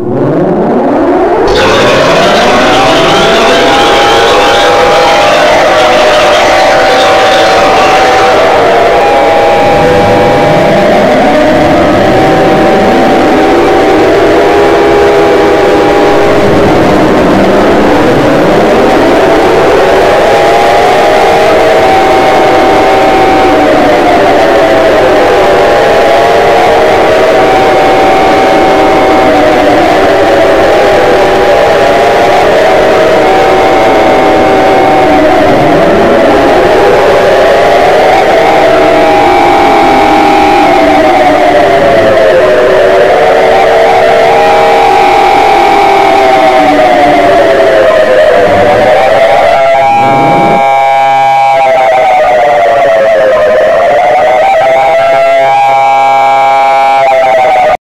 Amen.